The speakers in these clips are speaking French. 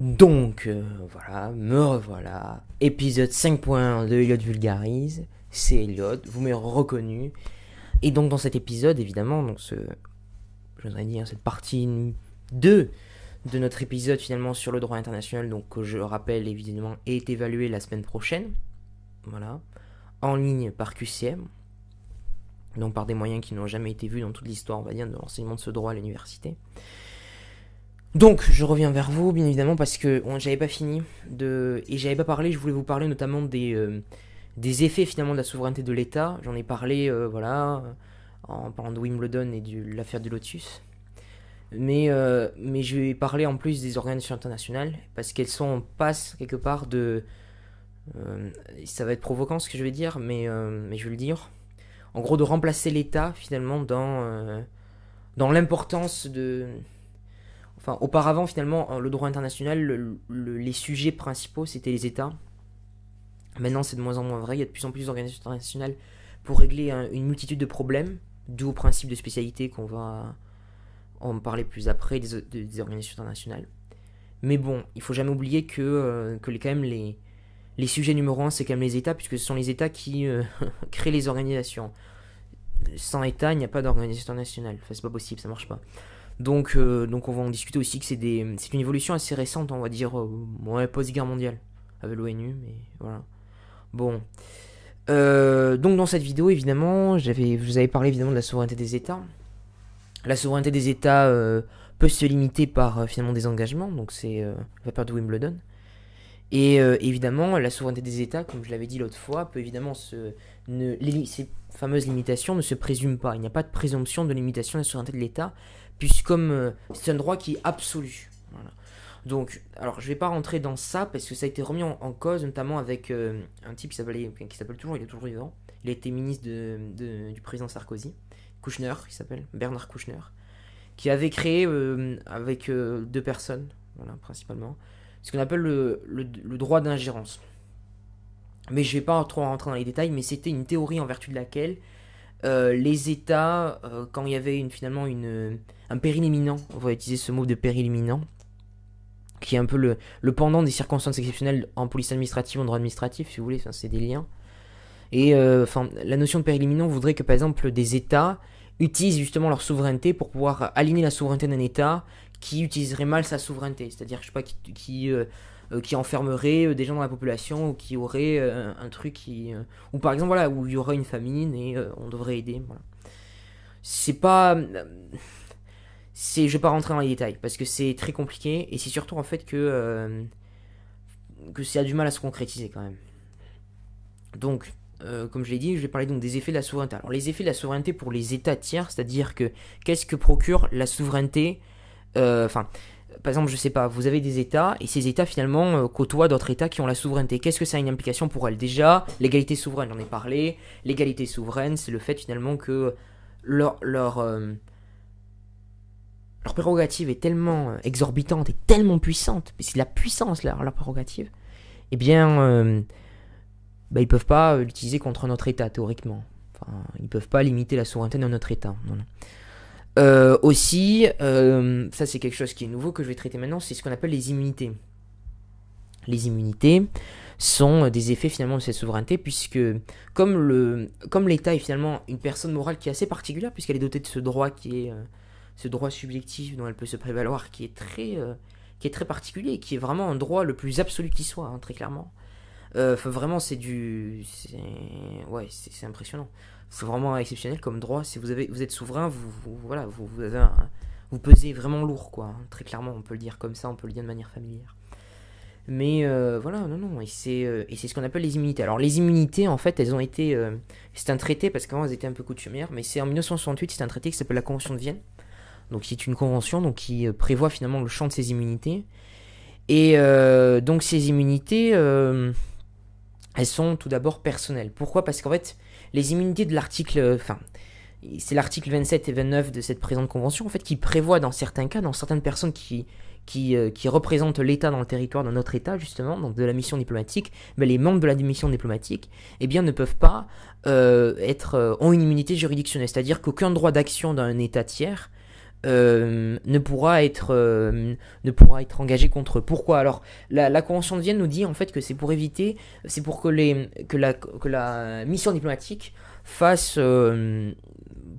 Donc, euh, voilà, me revoilà. Épisode 5.1 de Elliot Vulgarise. C'est Elliot, vous m'avez reconnu. Et donc, dans cet épisode, évidemment, donc ce, je voudrais dire, cette partie 2 de notre épisode finalement sur le droit international, donc que je rappelle évidemment, est évalué la semaine prochaine. Voilà. En ligne par QCM. Donc par des moyens qui n'ont jamais été vus dans toute l'histoire, on va dire, de l'enseignement de ce droit à l'université. Donc, je reviens vers vous, bien évidemment, parce que j'avais pas fini de. Et j'avais pas parlé, je voulais vous parler notamment des, euh, des effets finalement de la souveraineté de l'État. J'en ai parlé, euh, voilà, en parlant de Wimbledon et de l'affaire du Lotus. Mais, euh, mais je vais parler en plus des organisations internationales, parce qu'elles sont en passe quelque part de. ça va être provoquant ce que je vais dire, mais, mais je vais le dire. En gros, de remplacer l'État finalement dans, dans l'importance de Enfin, auparavant, finalement, le droit international, les sujets principaux, c'était les États. Maintenant, c'est de moins en moins vrai. Il y a de plus en plus d'organisations internationales pour régler une multitude de problèmes, d'où au principe de spécialité qu'on va en parler plus après des, organisations internationales. Mais bon, il faut jamais oublier que, euh, que les, quand même les, les sujets numéro un, c'est quand même les États, puisque ce sont les États qui euh, créent les organisations. Sans État, il n'y a pas d'organisation internationale. Enfin, c'est pas possible, ça marche pas. Donc, euh, donc on va en discuter aussi que c'est des, c'est une évolution assez récente, on va dire, euh, post-guerre mondiale, avec l'ONU, mais voilà. Bon. Euh, donc dans cette vidéo, évidemment, je vous avais parlé évidemment de la souveraineté des États. La souveraineté des États peut se limiter par finalement des engagements, donc c'est la peur de Wimbledon. Et évidemment, la souveraineté des États, comme je l'avais dit l'autre fois, peut évidemment se. Ne, ces fameuses limitations ne se présument pas. Il n'y a pas de présomption de limitation de la souveraineté de l'État, puisque comme euh, c'est un droit qui est absolu. Donc, alors je vais pas rentrer dans ça parce que ça a été remis en, cause, notamment avec euh, un type qui s'appelle, toujours, il est toujours vivant. Il a été ministre du président Sarkozy, Kouchner, il s'appelle Bernard Kouchner, qui avait créé euh, avec deux personnes, voilà, principalement, ce qu'on appelle le, le droit d'ingérence. Mais je vais pas trop rentrer dans les détails, mais c'était une théorie en vertu de laquelle euh, les États, euh, quand il y avait une, finalement une, un péril imminent, on va utiliser ce mot de péril imminent, qui est un peu le, le pendant des circonstances exceptionnelles en police administrative, en droit administratif, si vous voulez, c'est des liens. Et euh, enfin, la notion de péril imminent voudrait que, par exemple, des États utilisent justement leur souveraineté pour pouvoir aligner la souveraineté d'un État qui utiliserait mal sa souveraineté, c'est-à-dire, je sais pas, qui, qui enfermerait euh, des gens dans la population ou qui aurait euh, un truc qui ou par exemple voilà où il y aurait une famine et on devrait aider voilà. c'est pas c'est je vais pas rentrer dans les détails parce que c'est très compliqué et c'est surtout en fait que que ça a du mal à se concrétiser quand même donc comme je l'ai dit, je vais parler donc des effets de la souveraineté. Alors les effets de la souveraineté pour les États tiers, c'est-à-dire que qu'est-ce que procure la souveraineté Enfin, par exemple, je sais pas, vous avez des États et ces États finalement euh, côtoient d'autres États qui ont la souveraineté. Qu'est-ce que ça a une implication pour elles? Déjà, l'égalité souveraine, j'en ai parlé. L'égalité souveraine, c'est le fait finalement que leur leur euh, prérogative est tellement euh, exorbitante et tellement puissante, mais c'est de la puissance leur, leur prérogative. Eh bien, euh, bah, ils peuvent pas l'utiliser contre notre État théoriquement. Enfin, ils peuvent pas limiter la souveraineté de notre État. Non. Euh, aussi, euh, ça c'est quelque chose qui est nouveau que je vais traiter maintenant, c'est ce qu'on appelle les immunités. Les immunités sont des effets finalement de cette souveraineté puisque comme le comme l'État est finalement une personne morale qui est assez particulière puisqu'elle est dotée de ce droit qui est euh, ce droit subjectif dont elle peut se prévaloir qui est très qui est très particulier qui est vraiment un droit le plus absolu qui soit hein, très clairement. vraiment c'est du ouais c'est impressionnant c'est vraiment exceptionnel comme droit. Si vous, êtes souverain, vous, voilà, vous, vous, avez vous pesez vraiment lourd, quoi. Hein. très clairement, on peut le dire comme ça, on peut le dire de manière familière. Mais euh, voilà, non, non, et c'est, euh, et c'est ce qu'on appelle les immunités. Alors les immunités, en fait, elles ont été... Euh, c'est un traité, parce qu'avant elles étaient un peu coutumières, mais c'est en 1968, c'est un traité qui s'appelle la Convention de Vienne. Donc c'est une convention donc, qui prévoit finalement le champ de ces immunités. Et donc ces immunités, elles sont tout d'abord personnelles. Pourquoi? Parce qu'en fait, les immunités de l'article, euh, enfin, c'est l'article 27 et 29 de cette présente convention, en fait, qui prévoit dans certains cas, dans certaines personnes qui, qui, euh, représentent l'État dans le territoire d'un autre État, justement, donc de la mission diplomatique, mais les membres de la mission diplomatique, eh bien, ne peuvent pas euh, être, ont une immunité juridictionnelle, c'est-à-dire qu'aucun droit d'action d'un État tiers ne pourra être ne pourra être engagé contre eux. Pourquoi? Alors la, convention de Vienne nous dit en fait que c'est pour éviter, c'est pour que la mission diplomatique fasse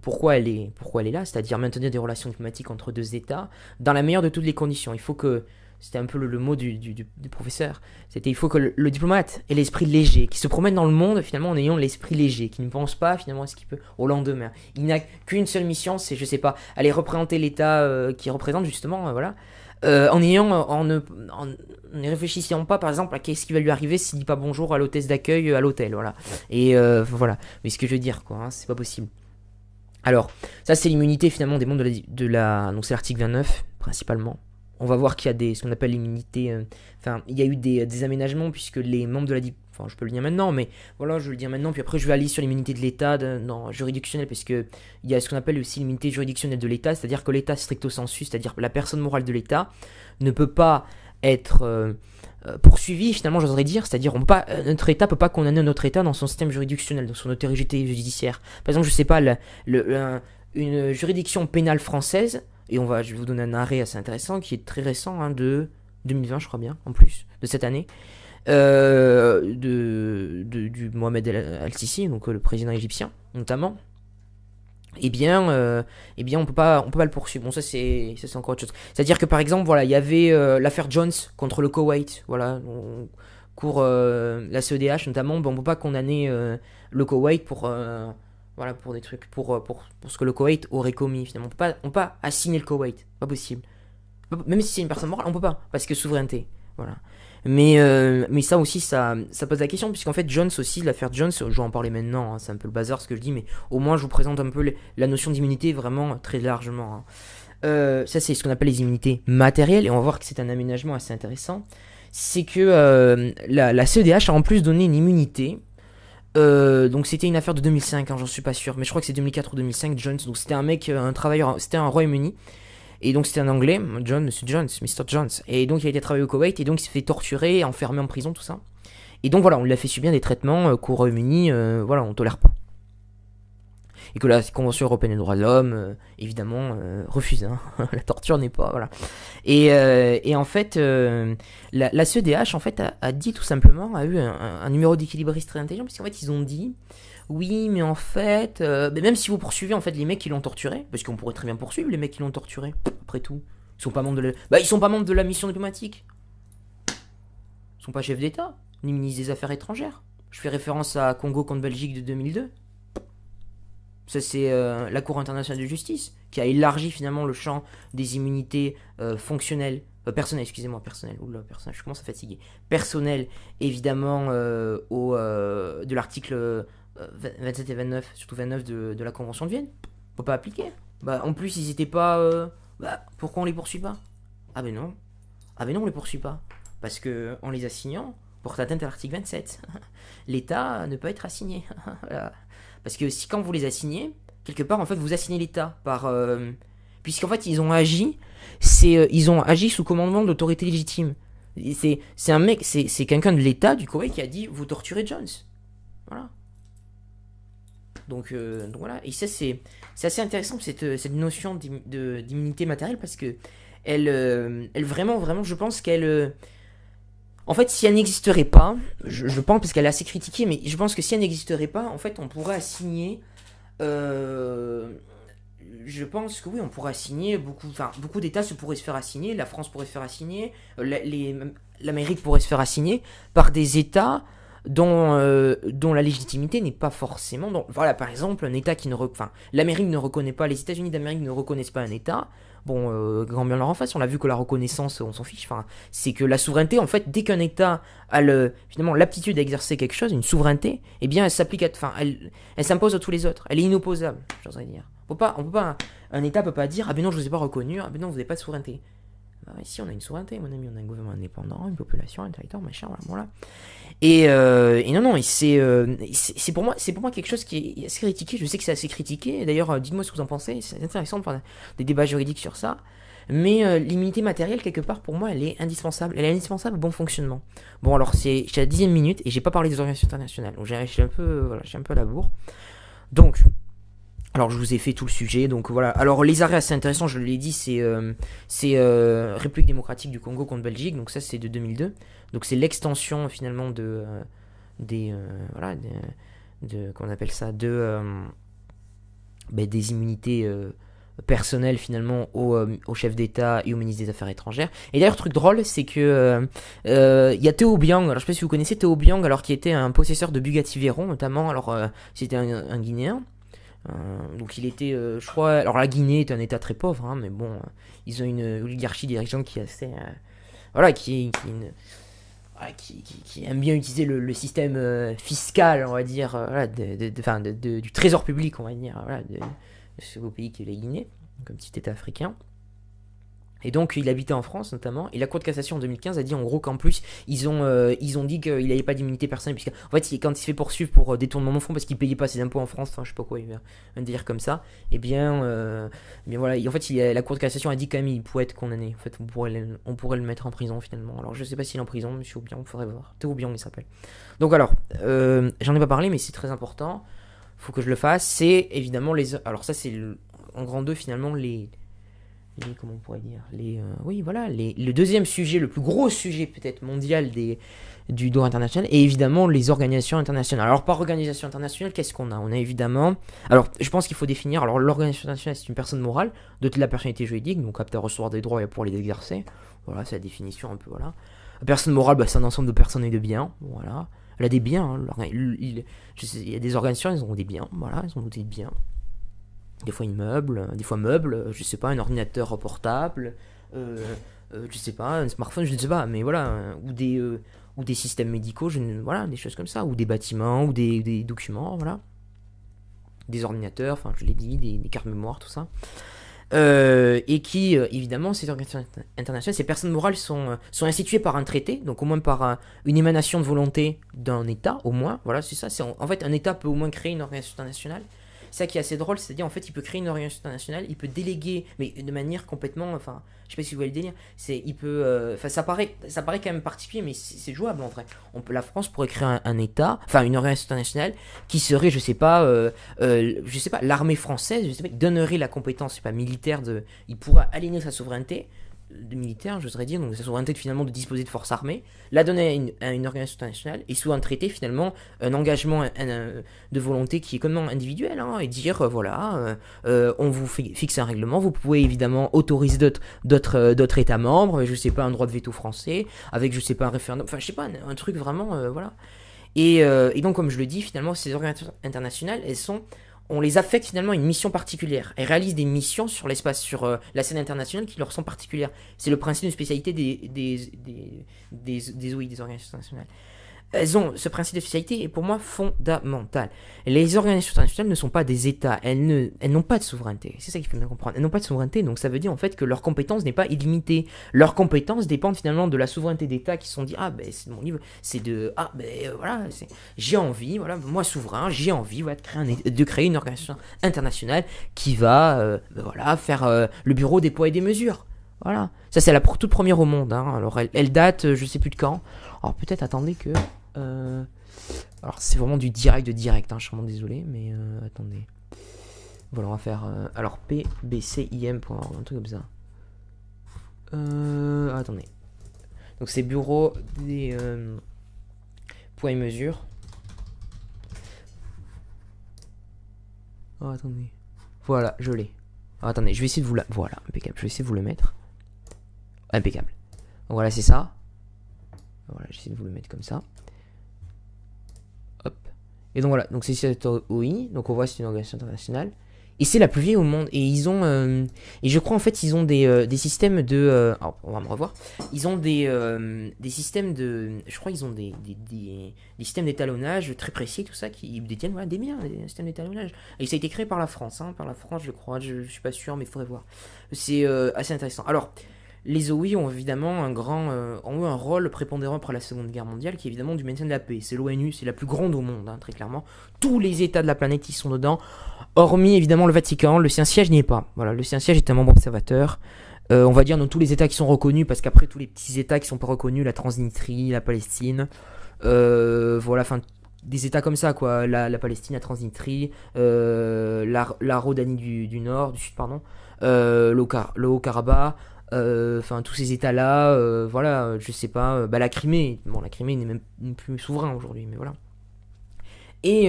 pourquoi elle pourquoi elle est là, c'est-à-dire maintenir des relations diplomatiques entre deux États dans la meilleure de toutes les conditions. Il faut que c'était un peu le, mot du, du, professeur. C'était il faut que le, diplomate ait l'esprit léger, qui se promène dans le monde finalement en ayant l'esprit léger, qui ne pense pas finalement à ce qu'il peut au lendemain. Il n'a qu'une seule mission, c'est je sais pas, aller représenter l'État euh, qui représente justement, euh, voilà. Euh, en ayant, en ne, en ne réfléchissant pas, par exemple, à qu'est-ce qui va lui arriver s'il dit pas bonjour à l'hôtesse d'accueil à l'hôtel, voilà. Et voilà. Mais ce que je veux dire, quoi, hein, c'est pas possible. Alors, ça c'est l'immunité finalement des membres de la, de la donc c'est l'article 29 principalement on va voir qu'il y a des, ce qu'on appelle l'immunité. Euh, enfin, il y a eu des, aménagements puisque les membres de la. Enfin, je peux le dire maintenant, mais voilà, je vais le dire maintenant. Puis après, je vais aller sur l'immunité de l'État non, juridictionnelle, parce que il y a ce qu'on appelle aussi l'immunité juridictionnelle de l'État, c'est-à-dire que l'État stricto sensu, c'est-à-dire la personne morale de l'État, ne peut pas être euh, euh, poursuivi, finalement, j'oserais dire, c'est-à-dire on pas, notre État peut pas condamner notre État dans son système juridictionnel, dans son autorité judiciaire. Par exemple, je sais pas, une juridiction pénale française et on va, je vais vous donner un arrêt assez intéressant qui est très récent, hein, de 2020, je crois bien, en plus, de cette année, euh, de, du Mohamed Al-Sisi, donc euh, le président égyptien, notamment. Eh bien, euh, eh bien, on peut pas, on peut pas le poursuivre. Bon, ça c'est, encore autre chose. C'est-à-dire que par exemple, voilà, il y avait l'affaire Jones contre le Koweït, voilà, on la CEDH notamment. Bon, on peut pas condamner le Koweït pour voilà, pour des trucs, pour, euh, pour, pour ce que le Koweït aurait commis finalement. On peut pas, on peut pas assigner le Koweït, pas possible. Même si c'est une personne morale, on peut pas, parce que souveraineté. Voilà. Mais, euh, mais ça aussi, ça, ça pose la question, puisqu'en fait, Jones aussi, l'affaire Jones, je vais en parler maintenant, hein, c'est un peu le bazar ce que je dis, mais au moins je vous présente un peu la notion d'immunité vraiment très largement. Hein. Euh, ça, c'est ce qu'on appelle les immunités matérielles, et on va voir que c'est un aménagement assez intéressant. C'est que la, la CEDH a en plus donné une immunité euh, donc c'était une affaire de 2005, hein, j'en suis pas sûr, mais je crois que c'est 2004 ou 2005, Jones. Donc c'était un mec, euh, un travailleur, c'était un Royaume-Uni. Et donc c'était un Anglais, John, Monsieur Jones, Mr. Jones. Et donc il a été travailler au Koweït et donc il s'est fait torturer, enfermé en prison, tout ça. Et donc voilà, on lui a fait subir des traitements euh, qu'au Royaume-Uni, voilà, on tolère pas et que la Convention européenne des droits de l'homme, euh, évidemment, euh, refuse. Hein. la torture n'est pas. Euh, et en fait, la, CEDH en fait, a, dit tout simplement, a eu un, numéro d'équilibriste très intelligent, puisqu'en fait, ils ont dit oui, mais en fait, même si vous poursuivez en fait les mecs qui l'ont torturé, parce qu'on pourrait très bien poursuivre les mecs qui l'ont torturé, après tout, ils sont pas membres de la, bah, ils sont pas membres de la mission diplomatique, ils sont pas chefs d'État, ni ministres des Affaires étrangères. Je fais référence à Congo contre Belgique de 2002. Ça, c'est euh, la Cour internationale de justice qui a élargi finalement le champ des immunités euh, fonctionnelles, euh, personnelles, excusez-moi, personnelles. Oula, personnelles, je commence à fatiguer. Personnelles, évidemment, au, de l'article 27 et 29, surtout 29 de, de, la Convention de Vienne. Faut pas appliquer. Bah, en plus, ils étaient pas. Bah, pourquoi on les poursuit pas? Ah ben non. Ah ben non, on les poursuit pas. Parce que les assignant, porte atteinte à l'article 27. L'État ne peut être assigné. voilà. Parce que si quand vous les assignez, quelque part, en fait, vous assignez l'État par... Euh, puisqu'en fait, ils ont agi, c'est, euh, ils ont agi sous commandement d'autorité légitime. C'est, un mec, c'est, quelqu'un de l'État du Koweït qui a dit, vous torturez Jones. Voilà. Donc, euh, voilà. Et ça, c'est, c'est assez intéressant, cette, cette notion d'immunité matérielle, parce que elle, elle vraiment, vraiment, je pense qu'elle en fait, si elle n'existerait pas, je, pense, parce qu'elle est assez critiquée, mais je pense que si elle n'existerait pas, en fait, on pourrait assigner. Euh, je pense que oui, on pourrait assigner beaucoup. Enfin, beaucoup d'États se pourraient se faire assigner. La France pourrait se faire assigner. Euh, L'Amérique pourrait se faire assigner par des États dont, euh, dont la légitimité n'est pas forcément. voilà, par exemple, un État qui ne. Enfin, l'Amérique ne reconnaît pas. Les États-Unis d'Amérique ne reconnaissent pas un État. Bon, euh, grand bien leur en face, on l'a vu que la reconnaissance, on s'en fiche. Enfin, c'est que la souveraineté, en fait, dès qu'un État a le, finalement l'aptitude à exercer quelque chose, une souveraineté, eh bien, elle s'applique, à, enfin, elle, elle s'impose à tous les autres. Elle est inopposable, j'oserais dire. On peut pas, on peut pas, un État peut pas dire, ah ben non, je vous ai pas reconnu, ah ben non, vous n'avez pas de souveraineté. Bah, ici, on a une souveraineté, mon ami, on a un gouvernement indépendant, une population, un territoire, machin, voilà, voilà. Et, euh, et non, non, euh, c'est pour moi, pour moi quelque chose qui est assez critiqué. Je sais que c'est assez critiqué. D'ailleurs, euh, dites-moi ce que vous en pensez. C'est intéressant de faire des débats juridiques sur ça. Mais l'immunité matérielle, quelque part, pour moi, elle est indispensable. Elle est indispensable au bon fonctionnement. Bon, alors, c'est, la dixième minute et j'ai pas parlé des organisations internationales. Donc, j'ai un peu, un peu à la bourre. Donc, Alors je vous ai fait tout le sujet, donc voilà. Alors les arrêts assez intéressants, je l'ai dit, c'est euh, euh, République démocratique du Congo contre Belgique, donc ça c'est de 2002. Donc c'est l'extension finalement de euh, des voilà de, qu'on appelle ça de ben, des immunités personnelles finalement au, chef d'État et au ministre des Affaires étrangères. Et d'ailleurs truc drôle, c'est que il y a Théo Biang. Alors je sais pas si vous connaissez Théo Biang, alors qui était un possesseur de Bugatti Veyron notamment. Alors c'était un Guinéen. Euh, donc il était, euh, je crois, alors la Guinée est un État très pauvre, hein, mais bon, euh, ils ont une oligarchie dirigeante qui est assez, voilà, qui, qui, qui, aime bien utiliser le, système fiscal, on va dire, voilà, du trésor public, on va dire, de, ce beau pays qui est la Guinée, comme petit État africain. Et donc il habitait en France notamment, et la Cour de cassation en 2015 a dit en gros qu'en plus ils ont, euh, ils ont dit qu'il n'avait pas d'immunité personnelle, puisque en fait quand il se fait poursuivre pour euh, détournement de fonds parce qu'il payait pas ses impôts en France, enfin je sais pas quoi, il y un délire comme ça, et eh bien, euh, bien voilà, en fait la Cour de cassation a dit quand même il pourrait être condamné, en fait on pourrait, le, mettre en prison finalement, alors je sais pas s'il est en prison, monsieur Aubion, il faudrait voir, Théo Aubion il s'appelle. Donc alors, j'en ai pas parlé mais c'est très important, faut que je le fasse, c'est évidemment les... Alors ça c'est en grand deux finalement les comment on pourrait dire les euh, oui voilà les, le deuxième sujet le plus gros sujet peut-être mondial des du droit international et évidemment les organisations internationales. Alors par organisation internationale qu'est-ce qu'on a? On a évidemment alors je pense qu'il faut définir alors l'organisation internationale c'est une personne morale de la personnalité juridique donc apte à recevoir des droits et pour les exercer. Voilà c'est la définition un peu voilà. La personne morale bah, c'est un ensemble de personnes et de biens voilà. Elle a des biens hein. il, il, y a des organisations elles ont des biens voilà elles ont des biens des fois immeuble, des fois meuble, je sais pas, un ordinateur portable, euh, euh, je sais pas, un smartphone, je ne sais pas, mais voilà, ou des, euh, ou des systèmes médicaux, je voilà, des choses comme ça, ou des bâtiments, ou des, des documents, voilà, des ordinateurs, enfin je l'ai dit, des, cartes mémoire, tout ça. et qui, évidemment, ces organisations internationales, ces personnes morales sont, sont instituées par un traité, donc au moins par une émanation de volonté d'un État, au moins, voilà, c'est ça. c'est en, fait, un État peut au moins créer une organisation internationale ça qui est assez drôle, c'est-à-dire en fait, il peut créer une organisation internationale, il peut déléguer, mais de manière complètement, enfin, je sais pas si vous voyez le délire, c'est, il peut, euh, enfin, ça paraît, ça paraît quand même particulier, mais c'est jouable en vrai. On peut, la France pourrait créer un, État, enfin, une organisation internationale qui serait, je sais pas, euh, euh, je sais pas, l'armée française, je sais pas, donnerait la compétence, pas, militaire de, il pourra aligner sa souveraineté de militaire, je voudrais dire, donc sa souveraineté finalement de disposer de forces armées, la donner à une, organisation internationale, et sous un traité finalement un engagement de volonté qui est complètement individuel, hein, et dire euh, voilà, euh, euh, on vous fixe un règlement, vous pouvez évidemment autoriser d'autres États membres, je sais pas, un droit de veto français, avec je sais pas un référendum, enfin je sais pas, un, truc vraiment, voilà. Et, donc comme je le dis, finalement ces organisations internationales, elles sont on les affecte finalement une mission particulière. Elles réalisent des missions sur l'espace, sur euh, la scène internationale qui leur sont particulières. C'est le principe de spécialité des, des, des, des, des OI, des organisations internationales elles ont ce principe de spécialité est pour moi fondamental. Les organisations internationales ne sont pas des États, elles ne, elles n'ont pas de souveraineté. C'est ça qu'il faut bien comprendre. Elles n'ont pas de souveraineté, donc ça veut dire en fait que leur compétence n'est pas illimitée. Leurs compétences dépendent finalement de la souveraineté d'États qui se sont dit ah ben c'est mon niveau, c'est de ah ben euh, voilà, j'ai envie, voilà moi souverain, j'ai envie de, créer de créer une organisation internationale qui va euh, ben, voilà faire euh, le bureau des poids et des mesures. Voilà, ça c'est la toute première au monde. Hein. Alors elle, elle date, je sais plus de quand. Alors peut-être attendez que euh, alors c'est vraiment du direct de direct, hein, je suis vraiment désolé, mais euh, attendez. Voilà, on va faire... Euh, alors pbcim.org, un truc comme ça. attendez. Donc c'est bureau des points et mesures. Oh, attendez. Voilà, je l'ai. Attendez, je vais essayer de vous la... Voilà, impeccable. Je vais essayer de vous le mettre. Impeccable. Voilà, c'est ça. Voilà, j'essaie de vous le mettre comme ça. Et donc voilà, donc c'est cette OI, donc on voit c'est une organisation internationale. Et c'est la plus vieille au monde. Et ils ont. Euh, et je crois en fait, ils ont des, euh, des systèmes de. Euh, alors, on va me revoir. Ils ont des, des systèmes de. Je crois qu'ils ont des, des, des, systèmes d'étalonnage très précis, tout ça, qui détiennent voilà, des biens, des systèmes d'étalonnage. Et ça a été créé par la France, hein, par la France, je crois. Je, je suis pas sûr, mais il faudrait voir. C'est assez intéressant. Alors les OI ont évidemment un grand, euh, un rôle prépondérant après la Seconde Guerre mondiale, qui est évidemment du maintien de la paix. C'est l'ONU, c'est la plus grande au monde, hein, très clairement. Tous les États de la planète y sont dedans, hormis évidemment le Vatican. Le Saint-Siège n'y est pas. Voilà, le Saint-Siège est un membre observateur. Euh, on va dire dans tous les États qui sont reconnus, parce qu'après tous les petits États qui sont pas reconnus, la Transnistrie, la Palestine, euh, voilà, des États comme ça, quoi. La, Palestine, la Transnistrie, la, Rodanie du, Nord, du Sud, pardon, le, Haut-Karabakh, enfin tous ces États-là, voilà, je sais pas, bah, la Crimée, bon, la Crimée n'est même plus souverain aujourd'hui, mais voilà. Et,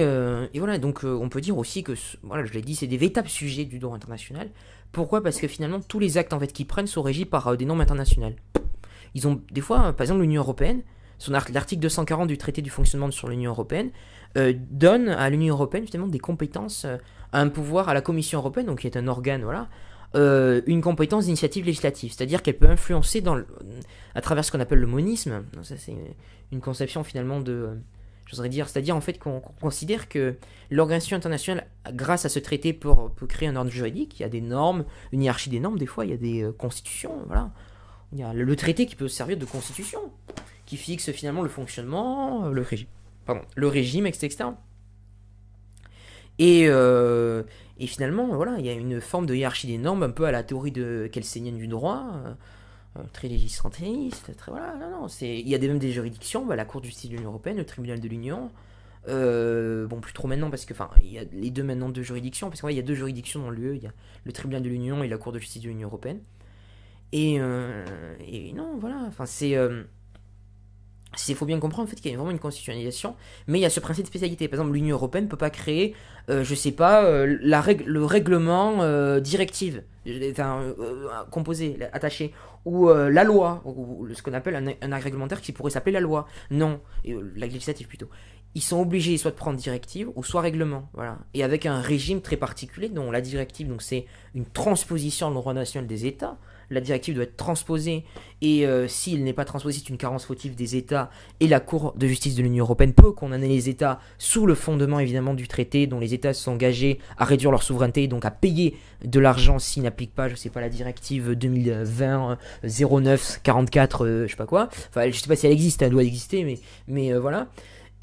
voilà, donc on peut dire aussi que, voilà, je l'ai dit, c'est des véritables sujets du droit international. Pourquoi? Parce que finalement, tous les actes en fait qu'ils prennent sont régis par des normes internationales. Ils ont des fois, par exemple, l'Union européenne, l'article 240 du traité du fonctionnement sur l'Union européenne euh, donne à l'Union européenne finalement des compétences, euh, un pouvoir à la Commission européenne, donc qui est un organe, voilà, euh, une compétence d'initiative législative, c'est-à-dire qu'elle peut influencer à travers ce qu'on appelle le monisme. Ça c'est une, conception finalement de, j'oserais dire, c'est-à-dire en fait qu'on considère que l'organisation internationale, grâce à ce traité, peut, créer un ordre juridique. Il y a des normes, une hiérarchie des normes. Des fois, il y a des constitutions, voilà. Il y a le traité qui peut servir de constitution qui fixe finalement le fonctionnement, le régime, pardon, le régime, etc. Et, euh, et finalement, voilà, il y a une forme de hiérarchie des normes, un peu à la théorie de kelsenienne du droit, euh, euh, très législatrice, très voilà, non, non, c'est, il y a même des juridictions, bah, la Cour de justice de l'Union européenne, le Tribunal de l'Union, bon, plus trop maintenant parce que, enfin, il y a les deux maintenant deux juridictions, parce qu'il y a deux juridictions dans l'UE, il y a le Tribunal de l'Union et la Cour de justice de l'Union européenne. Et, et non, voilà, enfin, c'est il faut bien comprendre en fait qu'il y a vraiment une constitutionnalisation, mais il y a ce principe de spécialité. Par exemple, l'Union européenne ne peut pas créer, euh, je sais pas, euh, la règle, le règlement euh, directive, composé, attaché, ou la loi, ou, ce qu'on appelle un, un, réglementaire qui pourrait s'appeler la loi. Non, la législative plutôt. Ils sont obligés soit de prendre directive ou soit règlement, voilà. Et avec un régime très particulier, dont la directive, c'est une transposition le droit national des États la directive doit être transposée et euh, s'il n'est pas transposé, c'est une carence fautive des États et la Cour de justice de l'Union européenne peut condamner les États sous le fondement évidemment du traité dont les États sont engagés à réduire leur souveraineté donc à payer de l'argent s'ils n'appliquent pas, je sais pas, la directive 2020 09 44, je sais pas quoi. Enfin, je sais pas si elle existe, elle doit exister, mais, euh, voilà.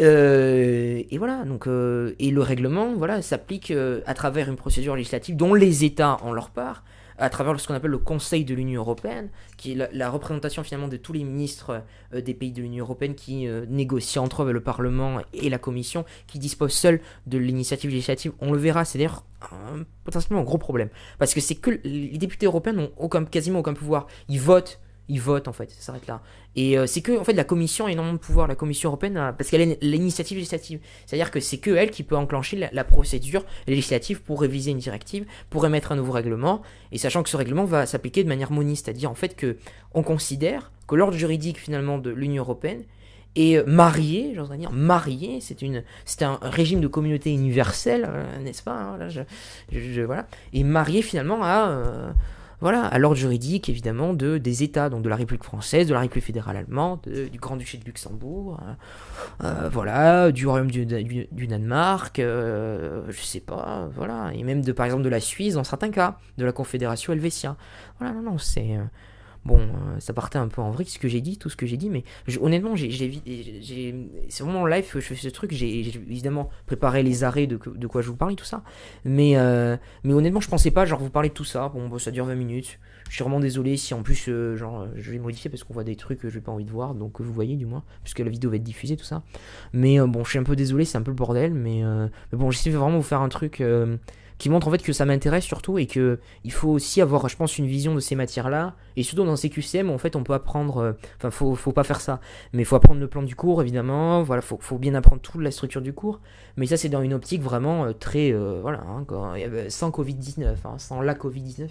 Euh, et voilà, donc et le règlement, voilà, s'applique à travers une procédure législative dont les États ont leur part à travers ce qu'on appelle le Conseil de l'Union européenne, qui est la, représentation finalement de tous les ministres euh, des pays de l'Union européenne qui euh, négocient entre eux le Parlement et la Commission, qui disposent seuls de l'initiative législative. On le verra, c'est d'ailleurs potentiellement un gros problème. Parce que c'est que les députés européens n'ont quasiment aucun pouvoir. Ils votent ils votent en fait, ça s'arrête là. Et euh, c'est que en fait la commission a énormément de pouvoir, la commission européenne, parce qu'elle a l'initiative législative. C'est-à-dire que c'est que elle qui peut enclencher la, procédure législative pour réviser une directive, pour émettre un nouveau règlement, et sachant que ce règlement va s'appliquer de manière moniste, c'est-à-dire en fait que on considère que l'ordre juridique finalement de l'Union européenne est euh, marié, j'oserais dire marié, c'est une, c'est un régime de communauté universelle, euh, n'est-ce pas hein, voilà, et marié finalement à voilà, à l'ordre juridique évidemment de, des États, donc de la République française, de la République fédérale allemande, du Grand-Duché de Luxembourg, euh, euh, voilà, du Royaume du, Danemark, euh, je sais pas, voilà, et même de par exemple de la Suisse dans certains cas, de la Confédération helvétienne. Voilà, non, non, c'est Bon, euh, ça partait un peu en vrille ce que j'ai dit, tout ce que j'ai dit, mais honnêtement, j'ai, c'est vraiment en live que je fais ce truc. J'ai, évidemment préparé les arrêts de, quoi je vous parlais, tout ça. Mais, euh, mais honnêtement, je pensais pas, genre, vous parler de tout ça. Bon, bah, ça dure 20 minutes. Je suis vraiment désolé si en plus, euh, genre, je vais modifier parce qu'on voit des trucs que j'ai pas envie de voir, donc vous voyez du moins, puisque la vidéo va être diffusée, tout ça. Mais bon, je suis un peu désolé, c'est un peu le bordel, mais, mais bon, j'essaie vraiment de vous faire un truc qui montre en fait que ça m'intéresse surtout et que il faut aussi avoir, je pense, une vision de ces matières-là. Et surtout dans ces QCM, en fait, on peut apprendre, euh, enfin, faut, faut pas faire ça, mais faut apprendre le plan du cours, évidemment. Voilà, faut, faut bien apprendre toute la structure du cours. Mais ça, c'est dans une optique vraiment euh, très, euh, voilà, hein, sans Covid-19, hein, sans la Covid-19.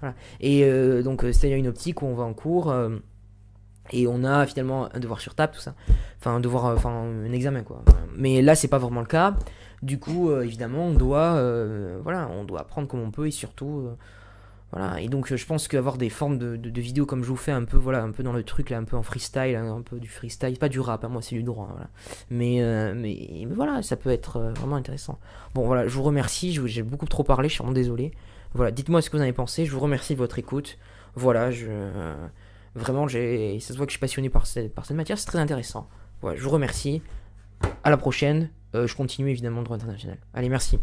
Voilà. Et donc, c'est une optique où on va en cours et on a finalement un devoir sur table, tout ça. Enfin, un devoir, enfin, un examen, quoi. Mais là, c'est pas vraiment le cas. Du coup, euh, évidemment, on doit, euh, voilà, on doit apprendre comme on peut et surtout, euh, voilà. Et donc, je pense qu'avoir des formes de, vidéos comme je vous fais un peu, voilà, un peu dans le truc là, un peu en freestyle, hein, un peu du freestyle, pas du rap, hein, moi c'est du droit, voilà. Mais, mais, voilà, ça peut être vraiment intéressant. Bon, voilà, je vous remercie, j'ai beaucoup trop parlé, je suis vraiment désolé. Voilà, dites-moi ce que vous en avez pensé, je vous remercie de votre écoute. Voilà, je vraiment, j'ai, ça se voit que je suis passionné par cette, par cette matière, c'est très intéressant. Voilà, je vous remercie. À la prochaine. Euh, je continue évidemment le droit international. Allez, merci.